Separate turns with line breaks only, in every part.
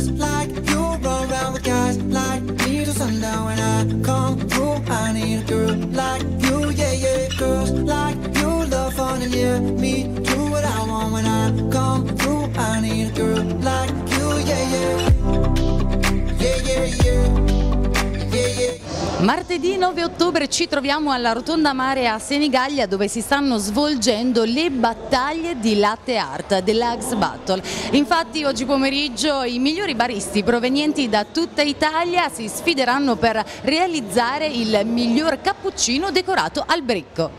Girls
Martedì 9 ottobre ci troviamo alla Rotonda Mare a Senigallia dove si stanno svolgendo le battaglie di latte art dell'Ags Battle. Infatti oggi pomeriggio i migliori baristi provenienti da tutta Italia si sfideranno per realizzare il miglior cappuccino decorato al bricco.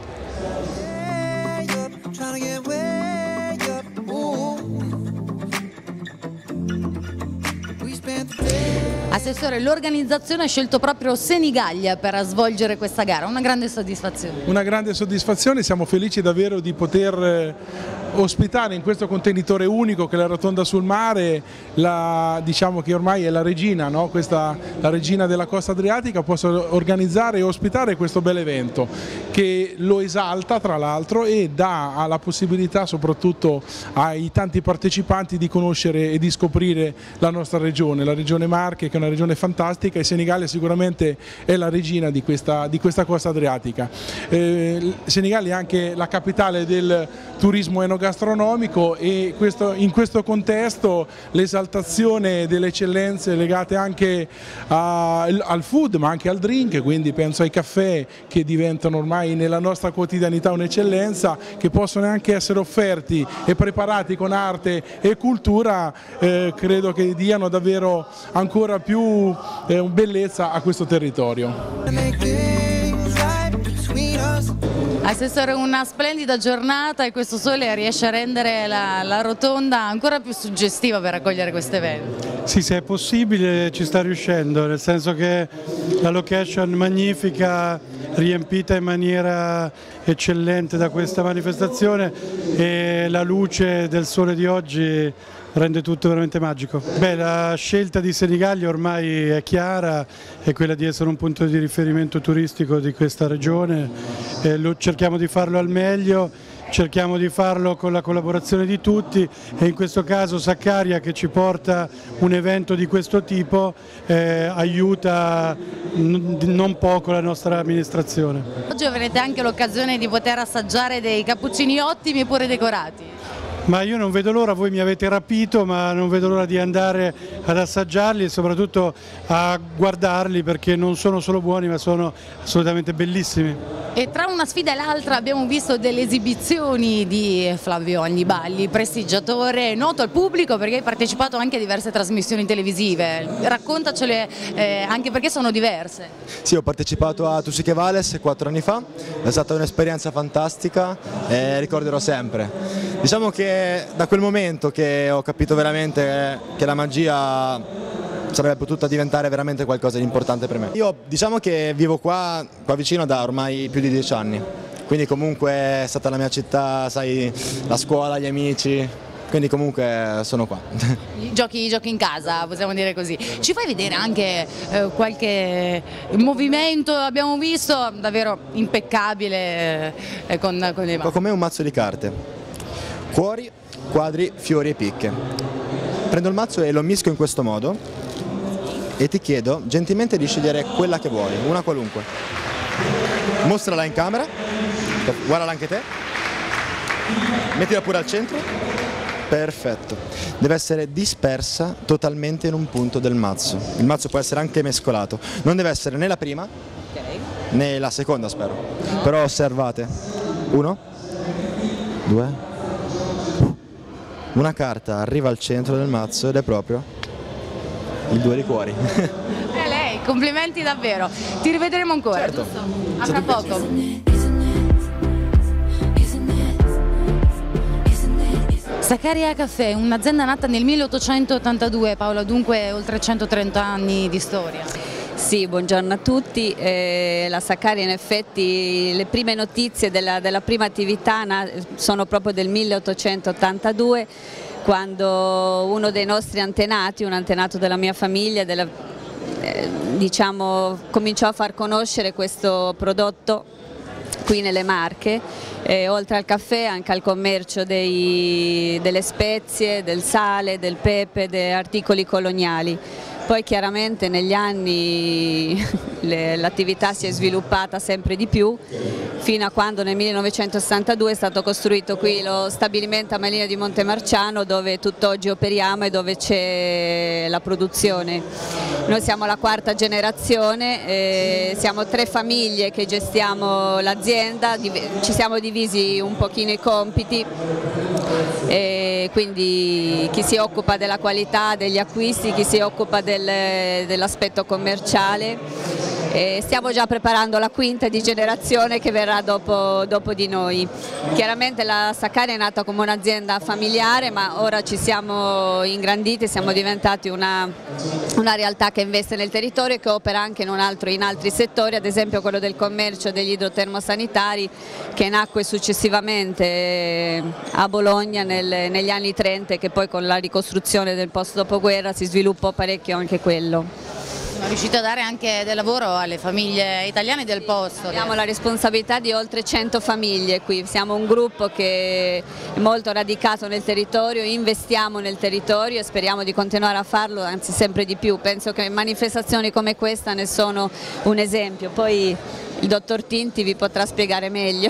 Assessore, l'organizzazione ha scelto proprio Senigallia per svolgere questa gara, una grande soddisfazione.
Una grande soddisfazione, siamo felici davvero di poter eh, ospitare in questo contenitore unico che è la Rotonda sul Mare, la, diciamo che ormai è la regina, no? Questa, la regina della costa adriatica, possa organizzare e ospitare questo bel evento che lo esalta tra l'altro e dà la possibilità soprattutto ai tanti partecipanti di conoscere e di scoprire la nostra regione, la regione Marche che è una regione fantastica e Senigallia sicuramente è la regina di questa, di questa costa adriatica. Eh, Senigallia è anche la capitale del turismo enogastronomico e questo- in questo contesto l'esaltazione delle eccellenze legate anche a- al food ma anche al drink, quindi penso ai caffè che diventano ormai nella nostra quotidianità un'eccellenza, che possono anche essere offerti e preparati con arte e cultura, eh, credo che diano davvero ancora più eh, bellezza a questo territorio.
Assessore, una splendida giornata e questo sole riesce a rendere la, la rotonda ancora più suggestiva per accogliere questo evento.
Sì, se è possibile ci sta riuscendo, nel senso che la location magnifica, riempita in maniera eccellente da questa manifestazione e la luce del sole di oggi rende tutto veramente magico. Beh, la scelta di Senigallia ormai è chiara, è quella di essere un punto di riferimento turistico di questa regione, e lo- cerchiamo di farlo al meglio cerchiamo di farlo con la collaborazione di tutti e in questo caso Saccaria che ci porta un evento di questo tipo eh, aiuta non poco la nostra amministrazione.
Oggi avrete anche l'occasione di poter assaggiare dei cappuccini ottimi eppure decorati.
Ma io non vedo l'ora, voi mi avete rapito, ma non vedo l'ora di andare ad assaggiarli e soprattutto a guardarli perché non sono solo buoni ma sono assolutamente bellissimi.
E tra una sfida e l'altra abbiamo visto delle esibizioni di Flavio Agniballi, prestigiatore noto al pubblico perché hai partecipato anche a diverse trasmissioni televisive. Raccontacele eh, anche perché sono diverse.
Sì, ho partecipato a Tu sì che vales quattro anni fa, è stata un'esperienza fantastica e ricorderò sempre. Diciamo che da quel momento che ho capito veramente che la magia sarebbe potuta diventare veramente qualcosa di importante per me. Io diciamo che vivo qua, qua vicino da ormai più di dieci anni, quindi comunque è stata la mia città, sai, la scuola, gli amici, quindi comunque sono qua.
Giochi, giochi in casa, possiamo dire così. Ci fai vedere anche eh, qualche movimento, abbiamo visto davvero impeccabile eh, con, con i
Ho con me un mazzo di carte, cuori, quadri, fiori e picche. Prendo il mazzo e lo misco in questo modo e ti chiedo gentilmente di scegliere quella che vuoi, una qualunque. Mostrala in camera, guardala anche te, mettila pure al centro. Perfetto, deve essere dispersa totalmente in un punto del mazzo. Il mazzo può essere anche mescolato, non deve essere né la prima né la seconda spero. Però osservate, uno, due, una carta arriva al centro del mazzo ed è proprio il due di cuori.
Eh lei, complimenti davvero. Ti rivedremo ancora,
Certo.
A fra poco. Saccaria Caffè, un'azienda nata nel 1882, Paola, dunque oltre 130 anni di storia.
Sì, buongiorno a tutti. Eh, la Saccaria in effetti le prime notizie della, della prima attività sono proprio del 1882 quando uno dei nostri antenati, un antenato della mia famiglia, della- eh, diciamo, cominciò a far conoscere questo prodotto qui nelle Marche, e oltre al caffè anche al commercio dei, delle spezie, del sale, del pepe, degli articoli coloniali. Poi chiaramente negli anni l'attività si è sviluppata sempre di più fino a quando nel 1962 è stato costruito qui lo stabilimento a Malina di Montemarciano dove tutt'oggi operiamo e dove c'è la produzione. Noi siamo la quarta generazione, eh, siamo tre famiglie che gestiamo l'azienda, ci siamo divisi un pochino i compiti, quindi chi si occupa della qualità degli acquisti, chi si occupa del, dell'aspetto commerciale e stiamo già preparando la quinta di generazione che verrà dopo, dopo di noi. Chiaramente la Saccari è nata come un'azienda familiare ma ora ci siamo ingranditi, siamo diventati una, una, realtà che investe nel territorio e che opera anche in, altro, in altri settori, ad esempio quello del commercio degli idrotermosanitari che nacque successivamente eh, a Bologna nel, negli anni 30 e che poi con la ricostruzione del post dopoguerra si sviluppò parecchio anche quello.
Siamo riusciti a dare anche del lavoro alle famiglie italiane del posto.
Abbiamo la responsabilità di oltre 100 famiglie qui, siamo un gruppo che è molto radicato nel territorio, investiamo nel territorio e speriamo di continuare a farlo, anzi sempre di più. Penso che manifestazioni come questa ne sono un esempio, poi il dottor Tinti vi potrà spiegare meglio.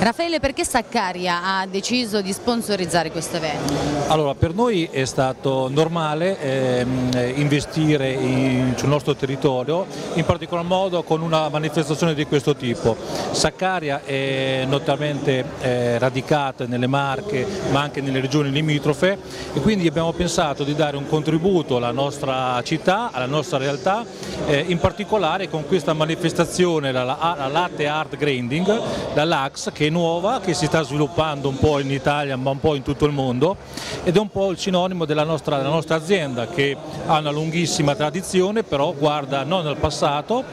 Raffaele, perché Saccaria ha deciso di sponsorizzare questo evento?
Allora, per noi è stato normale ehm, investire in, sul nostro territorio, in particolar modo con una manifestazione di questo tipo. Saccaria è notoriamente eh, radicata nelle Marche, ma anche nelle regioni limitrofe e quindi abbiamo pensato di dare un contributo alla nostra città, alla nostra realtà, eh, in particolare con questa manifestazione, la, la Latte Art Grinding, la LAX, nuova che si sta sviluppando un po' in Italia ma un po' in tutto il mondo ed è un po' il sinonimo della nostra, della nostra azienda che ha una lunghissima tradizione però guarda non al passato,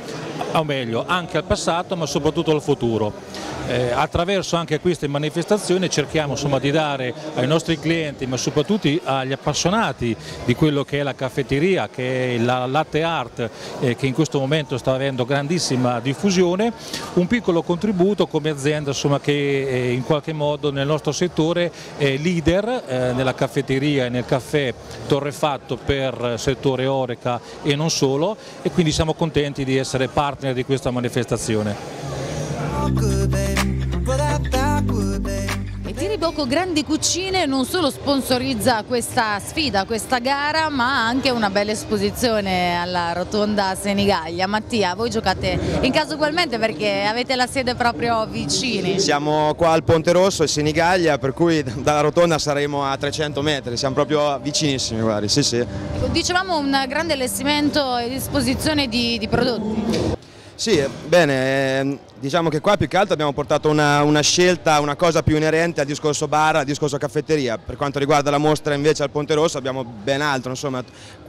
o meglio anche al passato ma soprattutto al futuro. Eh, attraverso anche queste manifestazioni cerchiamo insomma, di dare ai nostri clienti ma soprattutto agli appassionati di quello che è la caffetteria, che è la latte art eh, che in questo momento sta avendo grandissima diffusione, un piccolo contributo come azienda insomma, che eh, in qualche modo nel nostro settore è leader eh, nella caffetteria e nel caffè torrefatto per settore Oreca e non solo e quindi siamo contenti di essere partner di questa manifestazione.
E Tiribocco Grandi Cucine non solo sponsorizza questa sfida, questa gara, ma anche una bella esposizione alla rotonda Senigallia. Mattia, voi giocate in caso ugualmente perché avete la sede proprio vicini.
Siamo qua al Ponte Rosso e Senigallia, per cui dalla rotonda saremo a 300 metri, siamo proprio vicinissimi, guardi, sì sì.
Dicevamo un grande allestimento e disposizione di, di prodotti.
Sì, bene, ehm, diciamo che qua più che altro abbiamo portato una, una, scelta, una cosa più inerente al discorso bar, al discorso caffetteria. Per quanto riguarda la mostra invece al Ponte Rosso abbiamo ben altro, insomma,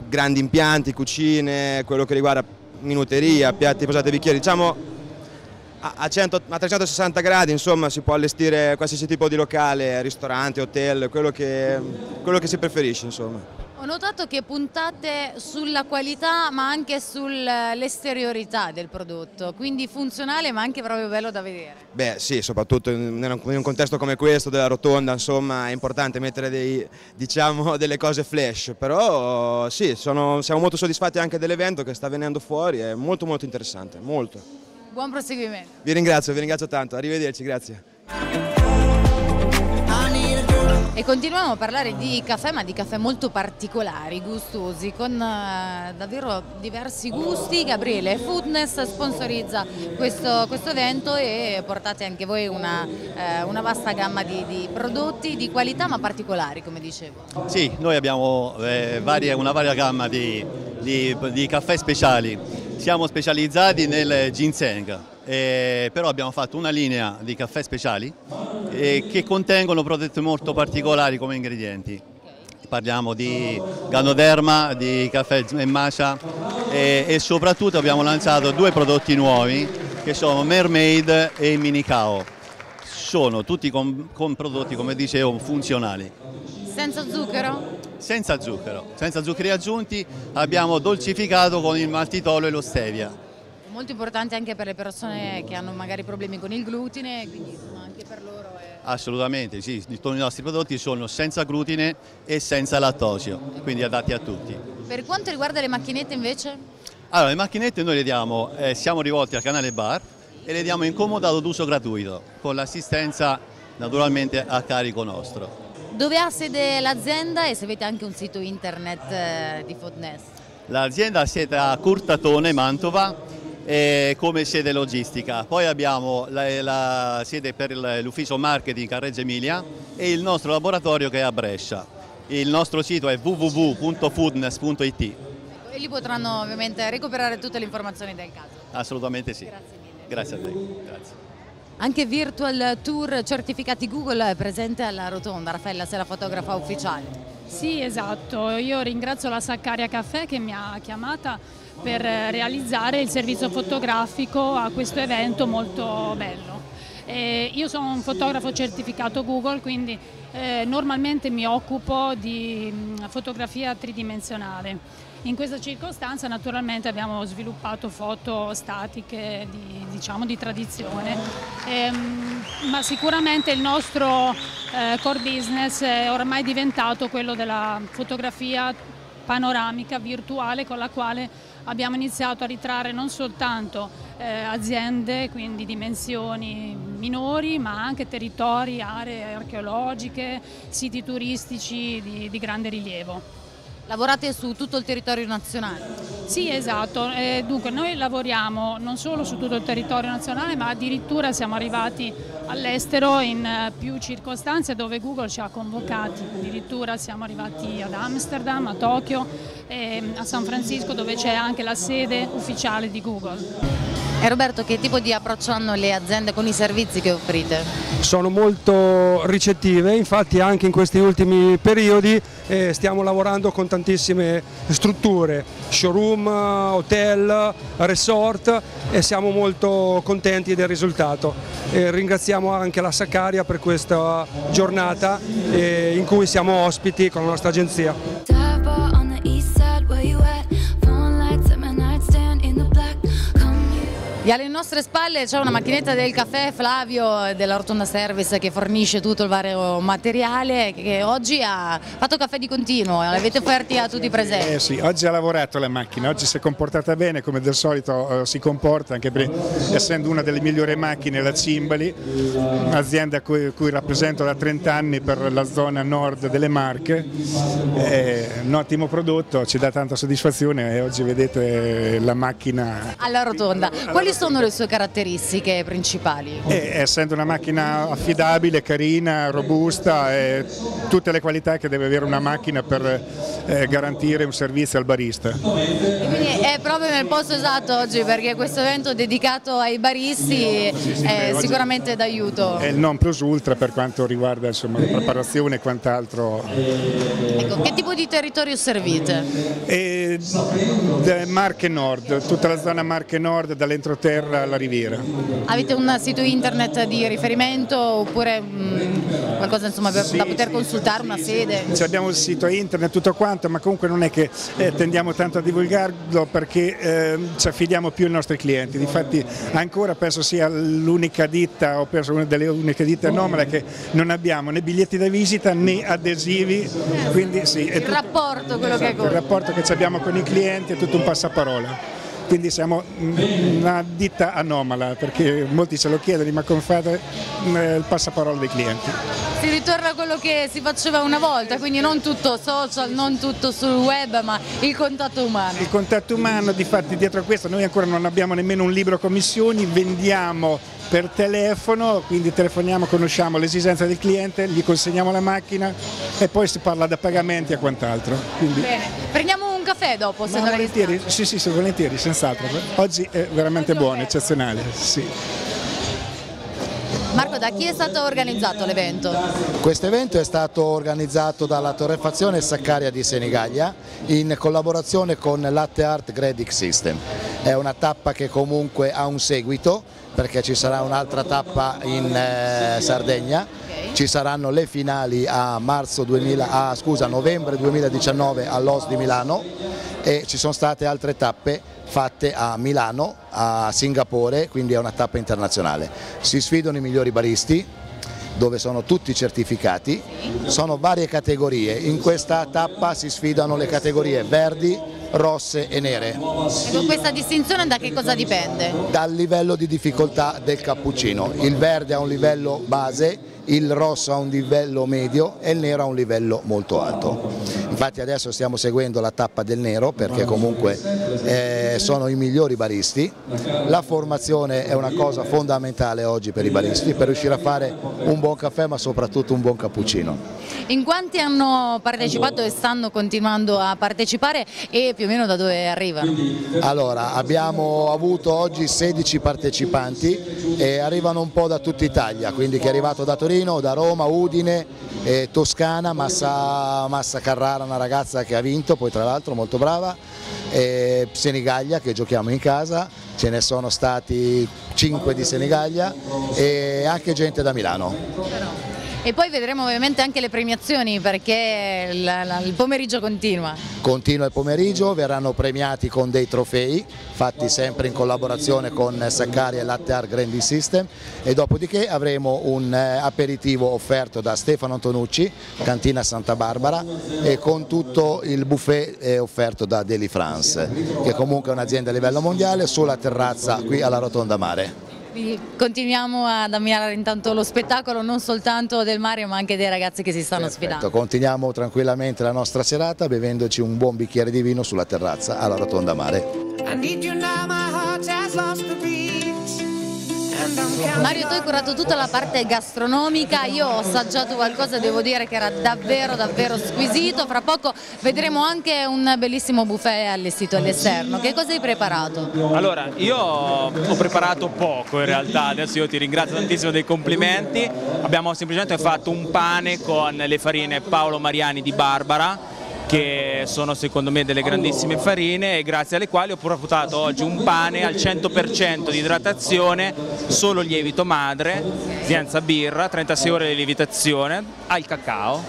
grandi impianti, cucine, quello che riguarda minuteria, piatti posati bicchieri. Diciamo a, 100, a 360 gradi insomma, si può allestire qualsiasi tipo di locale, ristorante, hotel, quello che, quello che si preferisce. Insomma.
Ho notato che puntate sulla qualità ma anche sull'esteriorità del prodotto, quindi funzionale ma anche proprio bello da vedere.
Beh sì, soprattutto in un contesto come questo della rotonda insomma è importante mettere dei, diciamo, delle cose flash, però sì, sono, siamo molto soddisfatti anche dell'evento che sta venendo fuori, è molto molto interessante, molto.
Buon proseguimento.
Vi ringrazio, vi ringrazio tanto, arrivederci, grazie.
E continuiamo a parlare di caffè, ma di caffè molto particolari, gustosi, con uh, davvero diversi gusti. Gabriele Foodness sponsorizza questo, questo evento e portate anche voi una, uh, una vasta gamma di, di, prodotti di qualità ma particolari, come dicevo.
Sì, noi abbiamo eh, varie, una varia gamma di, di, di caffè speciali. Siamo specializzati nel ginseng eh, però abbiamo fatto una linea di caffè speciali eh, che contengono prodotti molto particolari come ingredienti. Parliamo di ganoderma, di caffè e matcha e, e soprattutto abbiamo lanciato due prodotti nuovi che sono Mermaid e Mini Cao. Sono tutti con, con prodotti, come dicevo, funzionali.
Senza zucchero?
Senza zucchero, senza zuccheri aggiunti abbiamo dolcificato con il maltitolo e lo stevia
molto importante anche per le persone che hanno magari problemi con il glutine, quindi insomma, anche per loro è...
Assolutamente, sì, tutti i nostri prodotti sono senza glutine e senza lattosio, quindi adatti a tutti.
Per quanto riguarda le macchinette invece?
Allora, le macchinette noi le diamo, eh, siamo rivolti al canale bar e le diamo in comodato d'uso gratuito, con l'assistenza naturalmente a carico nostro.
Dove ha sede l'azienda e se avete anche un sito internet eh, di Foodness?
L'azienda ha sede a Curtatone, Mantova, eh, come sede logistica. Poi abbiamo la, la sede per l'ufficio marketing a Reggio Emilia e il nostro laboratorio che è a Brescia. Il nostro sito è www.foodness.it.
E lì potranno ovviamente recuperare tutte le informazioni del caso.
Assolutamente sì.
Grazie mille.
Grazie a te. Grazie.
Anche Virtual Tour certificati Google è presente alla rotonda. Raffaella, sei la fotografa ufficiale.
Sì, esatto. Io ringrazio la Saccaria Caffè che mi ha chiamata per realizzare il servizio fotografico a questo evento molto bello. Eh, io sono un fotografo certificato Google, quindi eh, normalmente mi occupo di mh, fotografia tridimensionale. In questa circostanza naturalmente abbiamo sviluppato foto statiche di, diciamo, di tradizione, Ehm, ma sicuramente il nostro eh, core business è ormai diventato quello della fotografia panoramica virtuale con la quale abbiamo iniziato a ritrarre non soltanto eh, aziende, quindi dimensioni minori, ma anche territori, aree archeologiche, siti turistici di, di grande rilievo.
Lavorate su tutto il territorio nazionale.
Sì, esatto. Eh, dunque, noi lavoriamo non solo su tutto il territorio nazionale, ma addirittura siamo arrivati all'estero in eh, più circostanze dove Google ci ha convocati. Addirittura siamo arrivati ad Amsterdam, a Tokyo e a San Francisco dove c'è anche la sede ufficiale di Google.
E Roberto, che tipo di approccio hanno le aziende con i servizi che offrite?
sono molto ricettive, infatti anche in questi ultimi periodi eh, stiamo lavorando con tantissime strutture, showroom, hotel, resort e siamo molto contenti del risultato. E ringraziamo anche la Saccaria per questa giornata eh, in cui siamo ospiti con la nostra agenzia.
E alle nostre spalle c'è una macchinetta del caffè Flavio della Rotonda Service che fornisce tutto il vario materiale che oggi ha fatto caffè di continuo, l'avete offerti a tutti i presenti.
Eh sì, oggi ha lavorato la macchina, oggi si è comportata bene come del solito eh, si comporta, anche per- essendo una delle migliori macchine la Cimbali, azienda cui, cui rappresento da 30 anni per la zona nord delle Marche, È un ottimo prodotto, ci dà tanta soddisfazione e oggi vedete la macchina
Alla rotonda, quali sono le sue caratteristiche principali?
E essendo una macchina affidabile, carina, robusta, e tutte le qualità che deve avere una macchina per eh, garantire un servizio al barista.
Quindi è proprio nel posto esatto oggi perché questo evento dedicato ai baristi è
oggi-
sicuramente d'aiuto.
È il non plus ultra per quanto riguarda insomma, la preparazione e quant'altro.
Ecco, che tipo di territorio servite?
E de- Marche Nord, tutta la zona Marche Nord dall'entroterra alla riviera.
Avete un sito internet di riferimento oppure mm, qualcosa insomma, per- da poter consultare, una sede?
Cioè, abbiamo il sito internet, tutto quanto, ma comunque non è che eh, tendiamo tanto a divulgarlo perché eh, ci affidiamo più ai nostri clienti. Difatti ancora penso sia l'unica ditta, o penso una delle uniche ditte anomale che non abbiamo né biglietti da visita né adesivi, quindi sì,
Il
tutto-
rapporto,
Esatto, il rapporto che abbiamo con i clienti è tutto un passaparola. Quindi siamo una ditta anomala perché molti ce lo chiedono, ma come fate eh, il passaparola dei clienti?
Si ritorna a quello che si faceva una volta, quindi non tutto social, non tutto sul web, ma il contatto umano.
Il contatto umano, difatti dietro a questo noi ancora non abbiamo nemmeno un libro commissioni, vendiamo per telefono, quindi telefoniamo, conosciamo l'esigenza del cliente, gli consegniamo la macchina e poi si parla da pagamenti e quant'altro. Quindi,
Bene, prendiamo caffè dopo se
ma
non
volentieri, sì, sì, sì, volentieri, senz'altro. Oggi è veramente buono, eccezionale. Sì.
Marco, da chi è stato organizzato l'evento?
Questo evento è stato organizzato dalla Torrefazione Saccaria di Senigallia in collaborazione con Latte Art Gradic System. È una tappa che comunque ha un seguito perché ci sarà un'altra tappa in eh, Sardegna, ci saranno le finali a, marzo 2000, a scusa, novembre 2019 all'Os di Milano e ci sono state altre tappe fatte a Milano, a Singapore, quindi è una tappa internazionale. Si sfidano i migliori baristi, dove sono tutti certificati, sono varie categorie, in questa tappa si sfidano le categorie verdi, rosse e nere,
E con questa distinzione da che cosa dipende?
dal livello di difficoltà del cappuccino, il verde ha un livello base, il rosso ha un livello medio e il nero ha un livello molto alto. Infatti adesso stiamo seguendo la tappa del nero perché comunque eh, sono i migliori baristi, la formazione è una cosa fondamentale oggi per i baristi per riuscire a fare un buon caffè ma soprattutto un buon cappuccino.
In quanti hanno partecipato e stanno continuando a partecipare e più o meno da dove arrivano?
Allora, abbiamo avuto oggi 16 partecipanti e arrivano un po' da tutta Italia, quindi chi è arrivato da Torino, da Roma, Udine, eh, Toscana, Massa, Massa Carrara, una ragazza che ha vinto, poi tra l'altro molto brava, e Senigallia che giochiamo in casa, ce ne sono stati 5 di Senigallia e anche gente da Milano.
E poi vedremo ovviamente anche le premiazioni perché il, il pomeriggio continua.
Continua il pomeriggio, verranno premiati con dei trofei fatti sempre in collaborazione con Saccari e Latte Art Grandi System e dopodiché avremo un eh, aperitivo offerto da Stefano Antonucci, Cantina Santa Barbara e con tutto il buffet offerto da Deli France, che comunque è un'azienda a livello mondiale sulla terrazza qui alla Rotonda Mare.
Continuiamo ad ammirare intanto lo spettacolo non soltanto del mare ma anche dei ragazzi che si stanno sfidando.
Continuiamo tranquillamente la nostra serata bevendoci un buon bicchiere di vino sulla terrazza alla Rotonda Mare.
Mario, tu hai curato tutta la parte gastronomica, io ho assaggiato qualcosa devo dire che era davvero davvero squisito, fra poco vedremo anche un bellissimo buffet allestito all'esterno, che cosa hai preparato?
Allora, io ho preparato poco in realtà, adesso io ti ringrazio tantissimo dei complimenti, abbiamo semplicemente fatto un pane con le farine Paolo Mariani di Barbara, che sono secondo me delle grandissime farine e grazie alle quali ho portato oggi un pane al 100% di idratazione, solo lievito madre, senza birra, 36 ore di lievitazione, al cacao,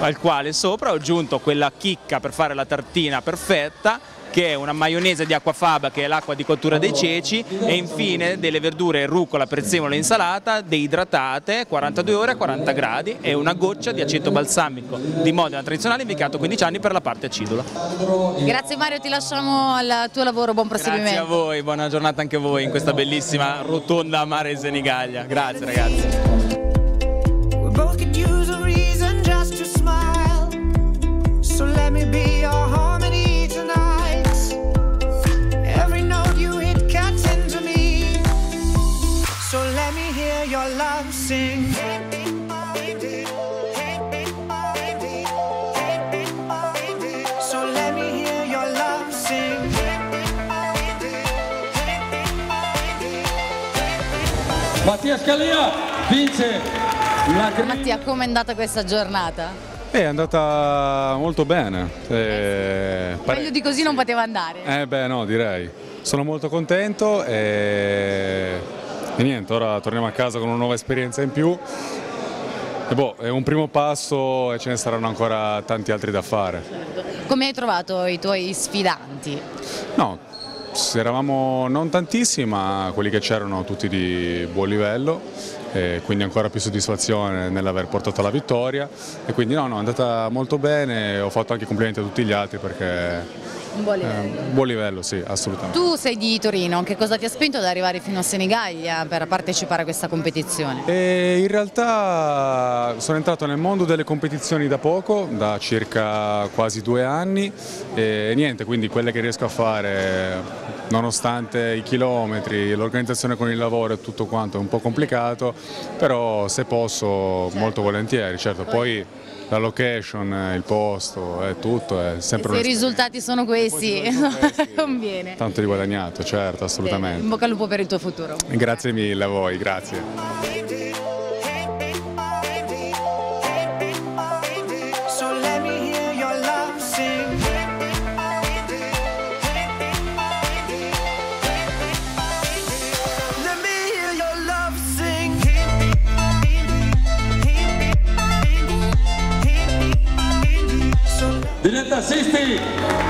al quale sopra ho aggiunto quella chicca per fare la tartina perfetta che è una maionese di acquafaba che è l'acqua di cottura dei ceci e infine delle verdure rucola, prezzemolo e insalata deidratate 42 ore a 40 gradi e una goccia di aceto balsamico di Modena tradizionale invecchiato 15 anni per la parte acidula.
Grazie Mario, ti lasciamo al tuo lavoro, buon
Grazie a
proseguimento.
voi, buona giornata anche a voi in questa bellissima rotonda mare Senigallia. Grazie ragazzi.
Mattia Scalia vince la
Mattia, com'è andata questa giornata?
È andata molto bene. eh, pare-
Meglio di così non poteva andare.
Eh beh no, direi. Sono molto contento e... e niente, ora torniamo a casa con una nuova esperienza in più. E boh, è un primo passo e ce ne saranno ancora tanti altri da fare.
Come hai trovato i tuoi sfidanti?
No, eravamo non tantissimi, ma quelli che c'erano tutti di buon livello, quindi ancora più soddisfazione nell'aver portato la vittoria. E quindi no, no, è andata molto bene, ho fatto anche complimenti a tutti gli altri perché
Un buon
eh,
livello.
buon livello, sì, assolutamente.
Tu sei di Torino, che cosa ti ha spinto ad arrivare fino a Senigallia per partecipare a questa competizione?
E in realtà sono entrato nel mondo delle competizioni da poco, da circa quasi due anni e niente, quindi quelle che riesco a fare nonostante i chilometri, l'organizzazione con il lavoro e tutto quanto è un po' complicato, però se posso molto volentieri, certo, poi la location, il posto, è tutto, è sempre
Se i risultati sono questi, conviene.
tanto di guadagnato, certo,
In
assolutamente.
bocca al lupo per il tuo futuro.
Grazie mille a voi, grazie.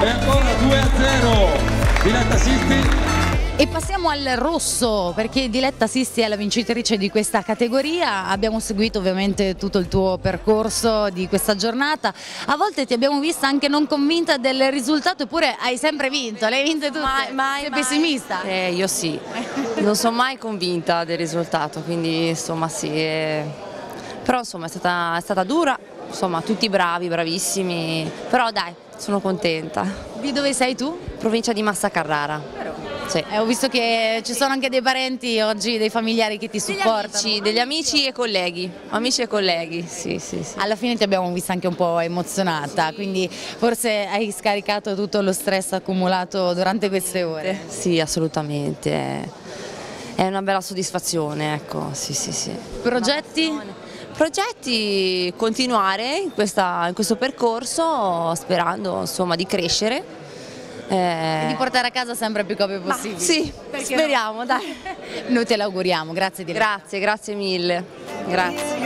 E ancora 2 a 0. Diletta Sisti
E passiamo al rosso perché Diletta Sisti è la vincitrice di questa categoria, abbiamo seguito ovviamente tutto il tuo percorso di questa giornata, a volte ti abbiamo vista anche non convinta del risultato eppure hai sempre vinto, le hai vinte tutte,
Mai, mai,
sei
mai.
pessimista?
Eh, io sì, non sono mai convinta del risultato, quindi insomma sì. eh. Però insomma è stata, è stata dura, insomma tutti bravi, bravissimi, però dai, sono contenta.
Di dove sei tu?
Provincia di Massa Carrara. Sì.
Eh, ho visto che ci sono anche dei parenti oggi, dei familiari che ti supportano.
degli amici e colleghi, amici e colleghi, sì sì sì.
Alla fine ti abbiamo vista anche un po' emozionata, quindi forse hai scaricato tutto lo stress accumulato durante queste ore.
Sì, assolutamente. È, è una bella soddisfazione, ecco, sì sì sì.
Progetti?
Progetti continuare in, questa- in questo percorso sperando insomma di crescere.
E di portare a casa sempre più copie possibili.
sì,
Perché
speriamo, dai.
Noi te l'auguriamo, grazie di
Grazie, grazie mille. Grazie.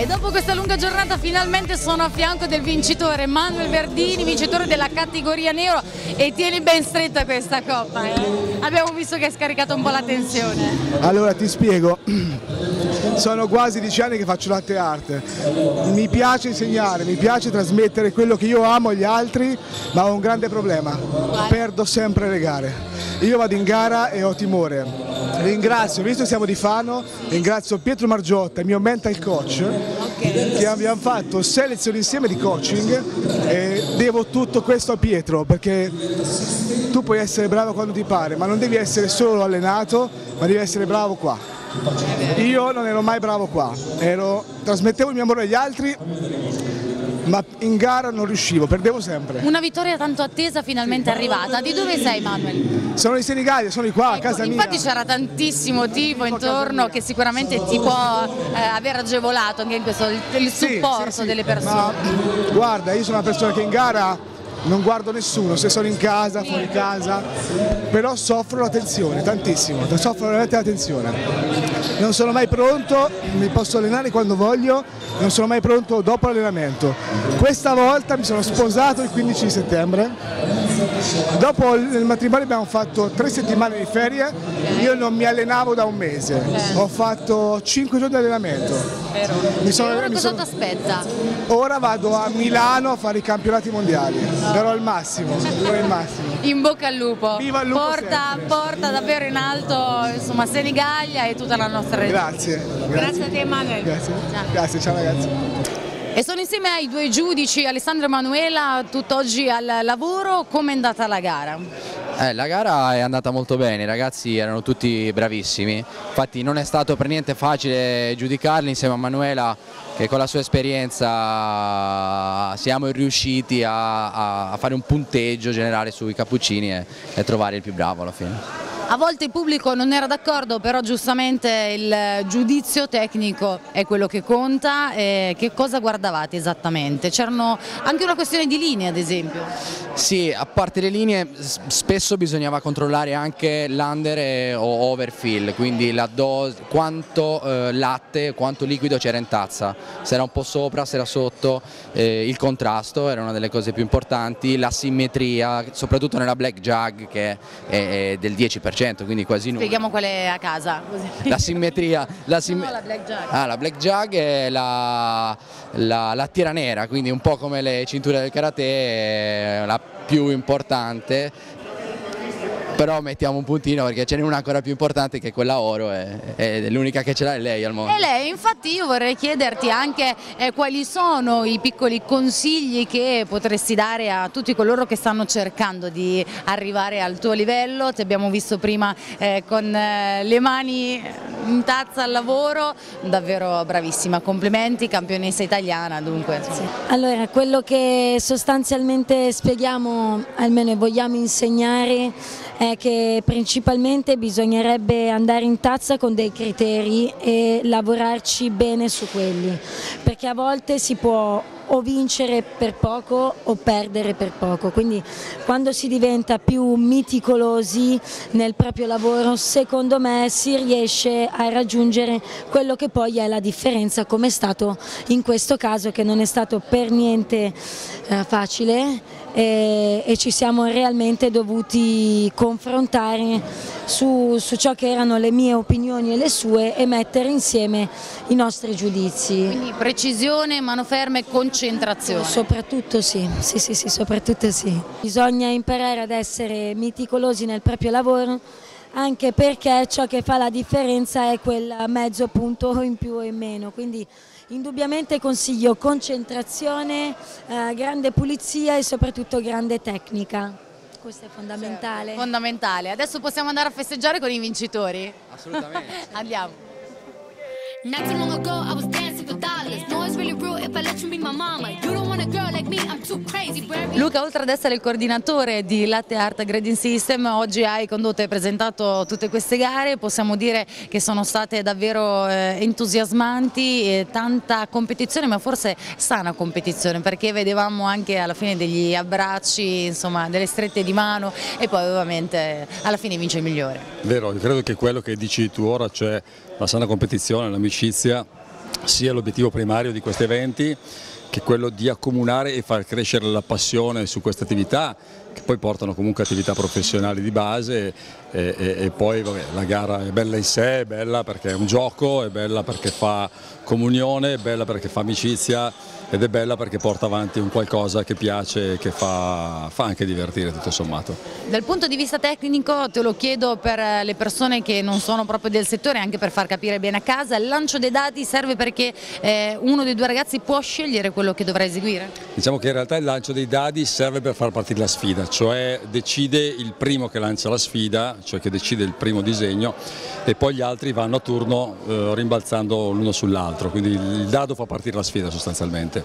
E
dopo questa lunga giornata finalmente sono a fianco del vincitore Manuel Verdini, vincitore della categoria nero e tieni ben stretta questa coppa. eh. Abbiamo visto che hai scaricato un po' la tensione.
Allora ti spiego, sono quasi dieci anni che faccio latte art, mi piace insegnare, mi piace trasmettere quello che io amo agli altri, ma ho un grande problema, perdo sempre le gare. Io vado in gara e ho timore. Ringrazio, visto che siamo di Fano, ringrazio Pietro Margiotta, il mio mental coach, che abbiamo fatto sei lezioni insieme di coaching e devo tutto questo a Pietro perché tu puoi essere bravo quando ti pare, ma non devi essere solo allenato, ma devi essere bravo qua. Io non ero mai bravo qua, ero- trasmettevo il mio amore agli altri, ma in gara non riuscivo, perdevo sempre.
Una vittoria tanto attesa finalmente arrivata. Di dove sei Manuel?
Sono di Senigallia, sono qua, a casa mia.
Infatti c'era tantissimo tipo intorno che sicuramente ti può eh, aver agevolato anche in questo il, il
Sì,
supporto
sì, sì.
delle
Ma
persone.
guarda, io sono una persona che in gara non guardo nessuno, se sono in casa, fuori casa, però soffro la tensione, tantissimo, soffro veramente la tensione. Non sono mai pronto, mi posso allenare quando voglio, non sono mai pronto dopo l'allenamento. Questa volta mi sono sposato il 15 di settembre, dopo il matrimonio abbiamo fatto tre settimane di ferie, io non mi allenavo da un mese, ho fatto cinque giorni di allenamento. Mi sono-
e ora
mi
cosa
sono-
ti aspetta?
Ora vado a Milano a fare i campionati mondiali, darò il massimo, darò il massimo.
In bocca al lupo.
Viva il lupo
porta, porta davvero in alto insomma Senigallia e tutta la nostra regione.
Grazie.
Grazie a te Manuel.
Grazie. Grazie, ciao ragazzi.
E sono insieme ai due giudici, Alessandro e Manuela, tutt'oggi al lavoro. Come è andata la gara?
Eh, la gara è andata molto bene, i ragazzi erano tutti bravissimi, infatti non è stato per niente facile giudicarli insieme a Manuela che con la sua esperienza siamo riusciti a, a- a fare un punteggio generale sui cappuccini e, e trovare il più bravo alla fine.
A volte il pubblico non era d'accordo, però giustamente il giudizio tecnico è quello che conta. E che cosa guardavate esattamente? C'erano anche una questione di linee, ad esempio.
Sì, a parte le linee spesso bisognava controllare anche l'under o overfill, quindi la dose, quanto eh, latte, quanto liquido c'era in tazza, se era un po' sopra, se era sotto, eh, il contrasto era una delle cose più importanti, la simmetria, soprattutto nella black jug che è, è del 10%, quindi quasi nulla.
Spieghiamo qual è a casa.
La simmetria, la sim-
No, la blackjack.
Ah, la black jug è la, la, la tira nera, quindi un po' come le cinture del karate, la più importante. Però mettiamo un puntino perché ce n'è una ancora più importante che è quella oro e, l'unica che ce l'ha è lei al mondo.
E lei, infatti io vorrei chiederti anche eh, quali sono i piccoli consigli che potresti dare a tutti coloro che stanno cercando di arrivare al tuo livello. Ti abbiamo visto prima eh, con eh, le mani in tazza al lavoro, davvero bravissima, complimenti, campionessa italiana dunque. insomma.
Allora, quello che sostanzialmente spieghiamo, almeno vogliamo insegnare, è che principalmente bisognerebbe andare in tazza con dei criteri e lavorarci bene su quelli, perché a volte si può o vincere per poco o perdere per poco, quindi quando si diventa più meticolosi nel proprio lavoro, secondo me si riesce a raggiungere quello che poi è la differenza, come è stato in questo caso che non è stato per niente eh, facile e, e ci siamo realmente dovuti confrontare su, su ciò che erano le mie opinioni e le sue e mettere insieme i nostri giudizi.
Quindi precisione, mano ferme, concentrazione.
Soprattutto sì, sì, sì, sì, soprattutto sì. Bisogna imparare ad essere meticolosi nel proprio lavoro anche perché ciò che fa la differenza è quel mezzo punto in più o in meno, quindi indubbiamente consiglio concentrazione, eh, grande pulizia e soprattutto grande tecnica. Questo è fondamentale.
Fondamentale. Adesso possiamo andare a festeggiare con i vincitori?
Assolutamente.
Andiamo.
Not too long ago, I was dancing for dollars. No, it's really real if I let you be my mama. You don't want a girl like me, I'm too crazy, baby.
Luca, oltre ad essere il coordinatore di Latte Art Grading System, oggi hai condotto e presentato tutte queste gare, possiamo dire che sono state davvero eh, entusiasmanti, e tanta competizione, ma forse sana competizione, perché vedevamo anche alla fine degli abbracci, insomma, delle strette di mano e poi ovviamente alla fine vince il migliore.
Vero, io credo che quello che dici tu ora, cioè la sana competizione, l'amicizia, sia l'obiettivo primario di questi eventi, che quello di accomunare e far crescere la passione su queste attività, che poi portano comunque attività professionali di base e, e- e poi vabbè, la gara è bella in sé, è bella perché è un gioco, è bella perché fa comunione, è bella perché fa amicizia ed è bella perché porta avanti un qualcosa che piace e che fa, fa anche divertire tutto sommato.
Dal punto di vista tecnico te lo chiedo per eh, le persone che non sono proprio del settore, anche per far capire bene a casa, il lancio dei dati serve perché eh, uno dei due ragazzi può scegliere quello che dovrà eseguire?
Diciamo che in realtà il lancio dei dadi serve per far partire la sfida, cioè decide il primo che lancia la sfida, cioè che decide il primo disegno e poi gli altri vanno a turno eh, rimbalzando l'uno sull'altro, quindi il dado fa partire la sfida sostanzialmente.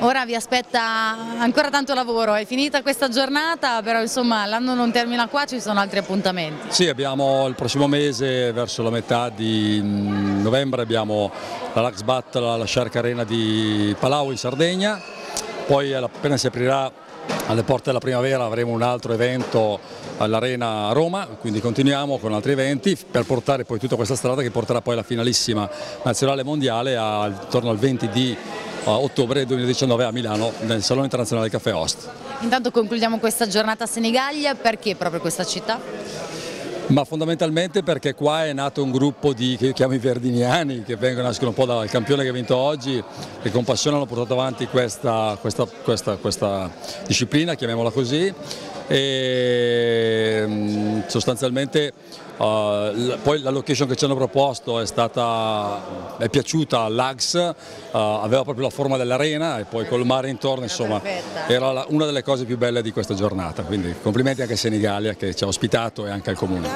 Ora vi aspetta ancora tanto lavoro, è finita questa giornata, però insomma l'anno non termina qua, ci sono altri appuntamenti.
Sì, abbiamo il prossimo mese, verso la metà di mm, novembre, abbiamo la Lux Battle alla Shark Arena di Palau in Sardegna, poi appena si aprirà alle porte della primavera avremo un altro evento all'Arena Roma, quindi continuiamo con altri eventi per portare poi tutta questa strada che porterà poi alla finalissima nazionale mondiale a- intorno al 20 di ottobre 2019 a Milano nel Salone Internazionale Caffè Host.
Intanto concludiamo questa giornata a Senigallia, perché proprio questa città?
Ma fondamentalmente perché qua è nato un gruppo di, che io chiamo i verdiniani, che vengono, nascono un po' dal campione che ha vinto oggi, che con passione hanno portato avanti questa, questa- questa- questa disciplina, chiamiamola così, e mm, sostanzialmente uh, poi la location che ci hanno proposto è stata è piaciuta all'Ags, uh, aveva proprio la forma dell'arena e poi col mare intorno, insomma, era la- una delle cose più belle di questa giornata, quindi complimenti anche a Senigallia che ci ha ospitato e anche al comune.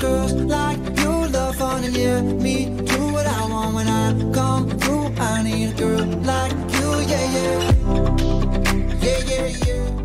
Girls like love on and yeah, me do what I want when I come through. I need a girl like you, yeah, yeah, yeah, yeah, yeah.